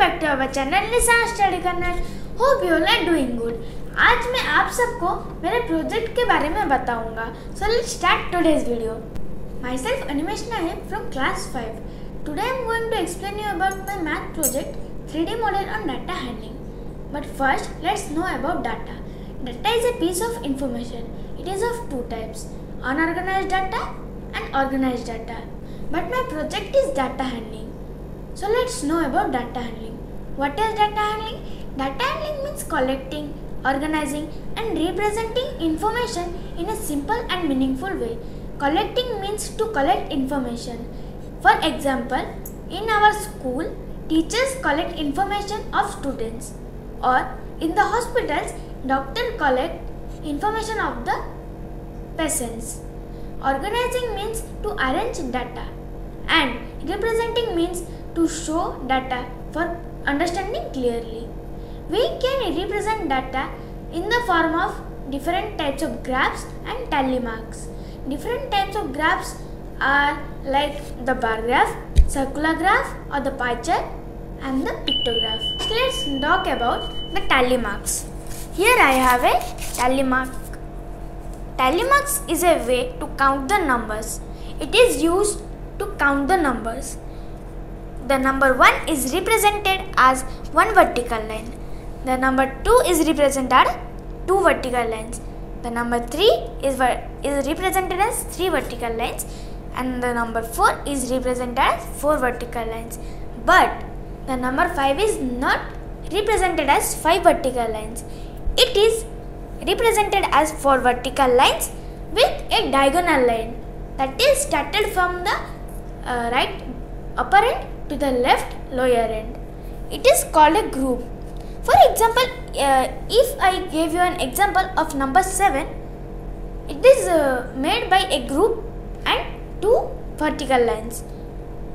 Back to our channel Nishan study Kannada hope you are doing good आज मैं आप सबको मेरे प्रोजेक्ट के बारे में बताऊँगा। So let's start today's video myself animation है from class five today I am going to explain you about my math project three D model on data handling but first let's know about data data is a piece of information. It is of two types, unorganized data and organized data. But my project is data handling. So let's know about data handling. What is data handling? Data handling means collecting, organizing, and representing information in a simple and meaningful way. Collecting means to collect information. For example, in our school, teachers collect information of students, or in the hospitals, doctors collect information of the patients. Organizing means to arrange data and representing means to show data for understanding clearly. We can represent data in the form of different types of graphs and tally marks. Different types of graphs are like the bar graph, circular graph or the pie chart and the pictograph. Let's talk about the tally marks. Here I have a tally mark. Tally marks is a way to count the numbers. It is used to count the numbers. The number 1 is represented as one vertical line. The number 2 is represented as two vertical lines. The number 3 is, is represented as three vertical lines and the number 4 is represented as four vertical lines. But the number 5 is not represented as five vertical lines. It is represented as four vertical lines with a diagonal line that is started from the uh, right upper end to the left lower end. It is called a group. For example, uh, if I gave you an example of number 7, it is uh, made by a group and two vertical lines.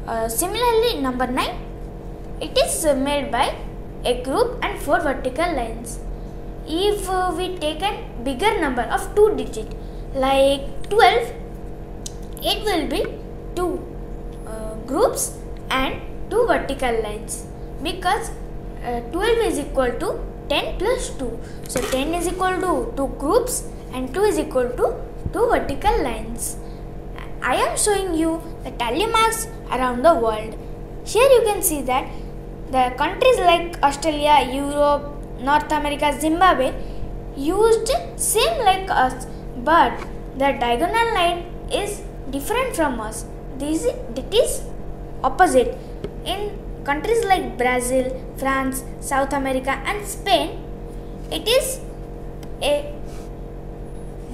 Uh, similarly, number 9, it is uh, made by a group and four vertical lines. If uh, we take a bigger number of two digit like 12, it will be two uh, groups and two vertical lines because uh, 12 is equal to 10 plus 2. So 10 is equal to 2 groups and 2 is equal to 2 vertical lines. I am showing you the tally marks around the world. Here you can see that the countries like Australia, Europe, North America, Zimbabwe used same like us but the diagonal line is different from us. This it is opposite. In countries like Brazil, France, South America and Spain it is a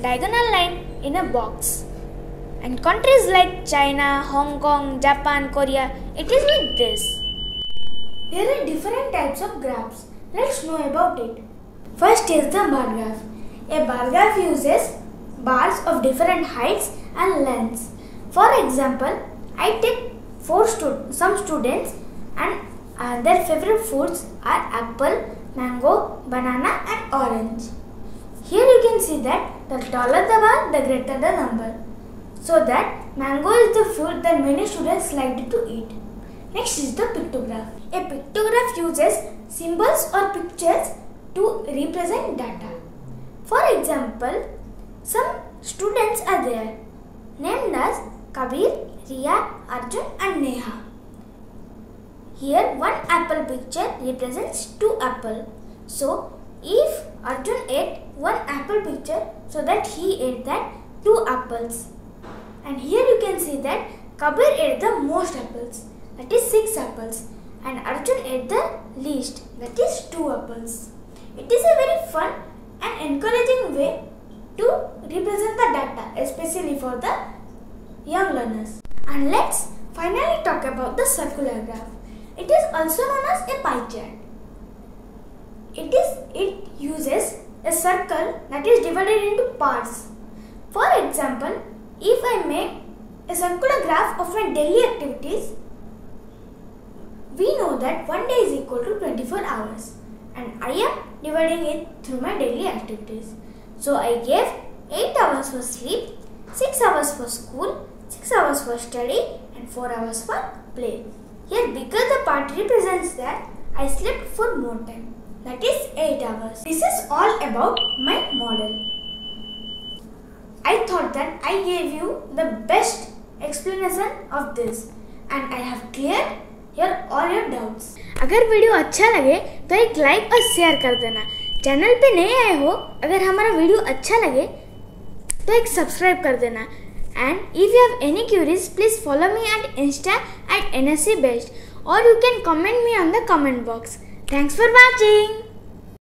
diagonal line in a box. And countries like China, Hong Kong, Japan, Korea it is like this. There are different types of graphs. Let's know about it. First is the bar graph. A bar graph uses bars of different heights and lengths. For example, I take four stu- some students and uh, their favorite foods are apple, mango, banana and orange. Here you can see that the taller the bar, the greater the number. So that mango is the fruit that many students like to eat. Next is the pictograph. A pictograph uses symbols or pictures to represent data. For example, some students are there named as Kabir, Riya, Arjun and Neha. Here one apple picture represents two apple. So if Arjun ate one apple picture so that he ate that two apples. And here you can see that Kabir ate the most apples that is 6 apples and Arjun ate the least that is 2 apples. It is a very fun and encouraging way to represent the data especially for the young learners. And let's finally talk about the circular graph. It is also known as a pie chart. It is it uses a circle that is divided into parts. For example, if I make a circular graph of my daily activities, we know that one day is equal to 24 hours and I am dividing it through my daily activities. So I gave 8 hours for sleep, 6 hours for school, 6 hours for study and 4 hours for play. Here bigger the part represents that I slept for more time. That is 8 hours. This is all about my model. I thought that I gave you the best explanation of this and I have cleared your all your doubts. अगर video अच्छा लगे तो एक like और share कर देना channel पे नए आए हो अगर हमारा वीडियो अच्छा लगे तो एक सब्सक्राइब कर देना And if you have any queries, please follow me at Insta at NSC Best or you can comment me on the comment box. Thanks for watching.